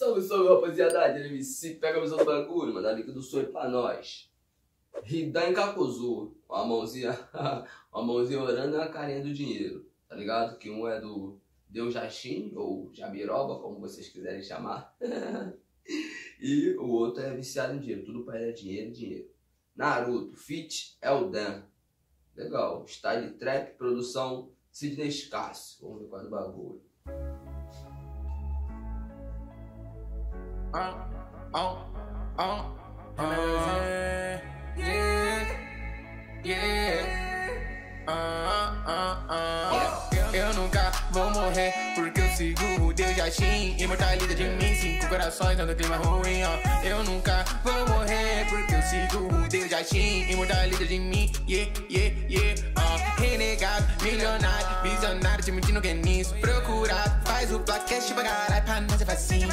Salve, salve, rapaziada. MC, pega a visão do bagulho, manda link do sonho pra nós. Ridan Kakuzu, uma mãozinha, uma mãozinha orando e a carinha do dinheiro, tá ligado? Que um é do Deus Jachim, ou Jabiroba, como vocês quiserem chamar. e o outro é viciado em dinheiro, tudo pra ele é dinheiro, dinheiro. Naruto, Fit Eldan. Legal, style trap, produção Sidney Escasso. Vamos ver qual é o bagulho. Yeah, yeah. Eu nunca vou morrer porque eu sigo o Deus Yashin Imortalidade de mim, cinco corações dando clima ruim, ó Eu nunca vou morrer porque eu sigo o Deus Yashin Imortalidade de mim, yeah, yeah, yeah. Renegado, milionário, visionário, te mentindo que é nisso Procurado, faz o plaquete pra caralho, pra nós é facinho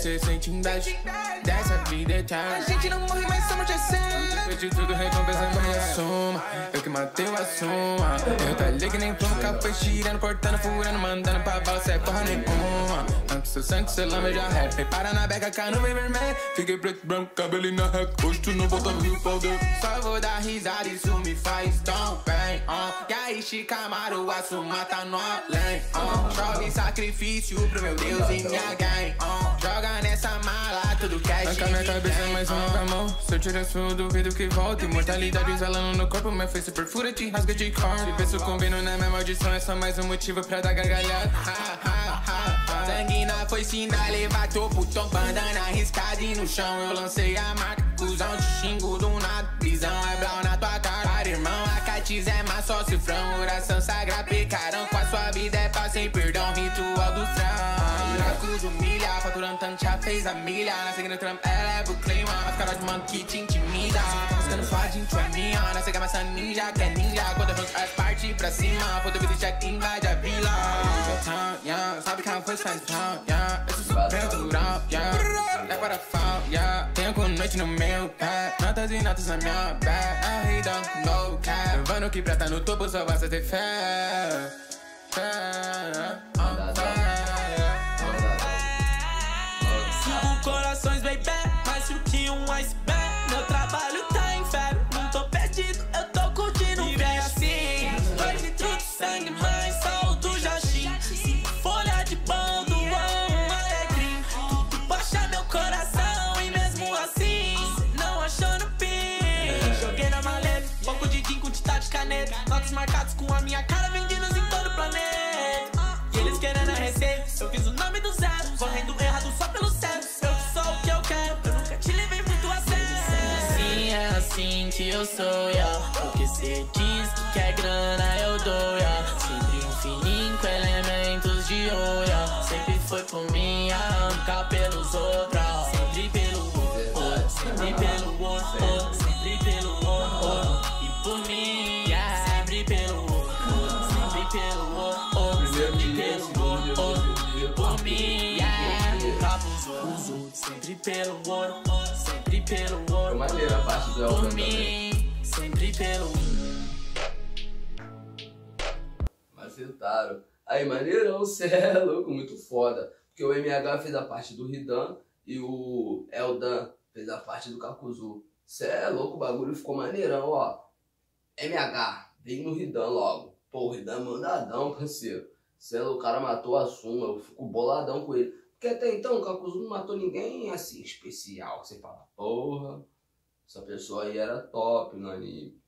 Você sente inveja. Dessa vida eterna. A gente não morre, mas somos de cena Depois de tudo, recompensa minha soma que matei o assuma. Eu tá ligado nem plano, foi tirando, cortando, furando, mandando pra você, porra nenhuma. Antes seu sangue, cê lama, já rap. Para na beca, cano, vem vermelho. Fiquei preto, branco, cabelo na rec Hoje tu não volta no pau Só vou dar risada, isso me faz tão bem, uh. E aí, Chicamaro, assuma, tá no além, uh. Chove sacrifício pro meu Deus e minha gang, uh. Joga nessa mala, tudo cash Arranca minha cabeça, mais uma com a mão. Se eu tirar sua, duvido que volta Imortalidade exalando no corpo, meu face perfura, te rasga de cor Se vê combino na minha maldição, é só mais um motivo pra dar gargalhada. Sangue na foice, na levantou, botão, bandana arriscada e no chão Eu lancei a marca, cuzão, te xingo do nada Prisão é brau na tua cara, irmão A catiz é má, só cifrão Oração sagrada, pecarão Com a sua vida é paz sem perdão. Ritual do trão já fez a milha. Na seguinte trampa, ela é o clima As caras de mano que te intimida. Buscando sua gente é minha. Na cega, essa ninja que é ninja. Quando eu faço as partes pra cima. Foto vida check invade a vila. Sabe que a coisa faz pau, yeah Esse super rural, yeah É para yeah. Tenho com noite no meu pé. Notas e notas na minha back A rida, no cap. Levando que prata no topo Só basta ter fé. Fé, caneta. Notas marcados com a minha cara, vendidas em todo o planeta. E eles querendo a receita, eu fiz o nome do zero. Correndo errado só pelo certo. Eu sou o que eu quero, eu nunca te levei muito a sério. Sim, é assim que eu sou. Porque cê diz que quer grana, eu dou. Sempre um fininho com elementos de ouro. Sempre foi por mim, nunca pelos outros. Sempre pelo ouro, sempre pelo ouro. maneiro a parte do Elton também. sempre pelo Macetaram. Aí, maneirão, cê é louco, muito foda. Porque o MH fez a parte do Ridan e o Eldan fez a parte do Kakuzu. Cê é louco, o bagulho ficou maneirão, ó. MH, vem no Ridan logo. Pô, o Ridan é mandadão, parceiro. Cê é louco, o cara matou a Suma, eu fico boladão com ele. Porque até então o Kakuzu não matou ninguém assim, especial. Você fala, porra, essa pessoa aí era top no anime.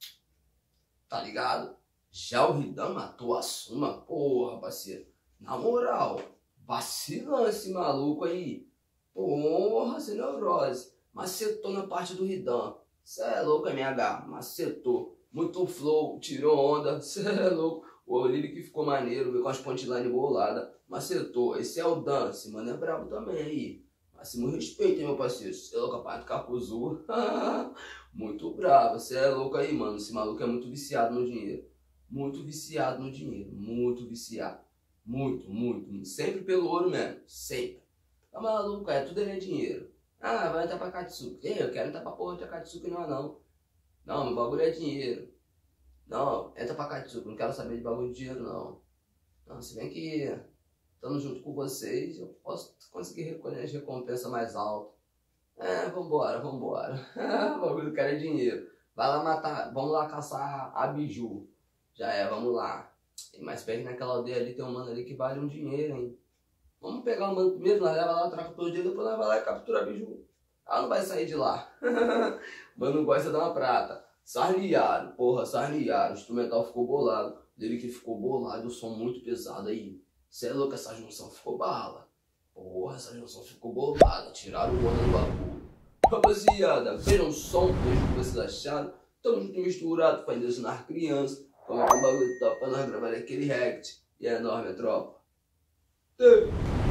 Tá ligado? Já o Ridan matou a Suma, porra, parceiro. Na moral, vacilando esse maluco aí. Porra, sem neurose. Macetou na parte do Ridan. Cê é louco, MH. Macetou. Muito flow, tirou onda. Cê é louco. O que ficou maneiro, veio com as punchline boladas. Macetou. Esse é o Dan. Mano é brabo também aí. Máximo respeito, hein, meu parceiro. Cê é louco, a parte do Capuzu. muito bravo. Cê é louco aí, mano. Esse maluco é muito viciado no dinheiro. Muito viciado no dinheiro. Muito viciado. Muito, muito. Sempre pelo ouro mesmo. Sempre. Tá maluco, é tudo é dinheiro. Ah, vai entrar pra Katsuki. Ei, eu quero entrar pra porra de Katsuki não, não. Não, meu bagulho é dinheiro. Não, entra pra Katsuki, não quero saber de bagulho de dinheiro, não. Não, se bem que estando junto com vocês, eu posso conseguir recolher as recompensas mais altas. É, vambora, vambora. o bagulho do cara é dinheiro. Vai lá matar, vamos lá caçar a biju. Já é, vamos lá. Tem mais perto naquela aldeia ali, tem um mano ali que vale um dinheiro, hein? Vamos pegar o mano primeiro, nós leva lá, troca todo dia, depois nós vai lá e captura a biju. Ela não vai sair de lá. mano gosta de dar uma prata. Sarliado, porra, sarliado. O instrumental ficou bolado. Dele que ficou bolado, o som muito pesado aí. Cê é louco, essa junção ficou bala. Porra, essa junção ficou bolada. Tiraram o ano do bagulho. Rapaziada, vejam o som, vejam o que vocês acharam. Tamo junto misturado, fazendo ensinar crianças. Coloca um bagulho top pra nós gravar aquele react. E é enorme, tropa. Tê.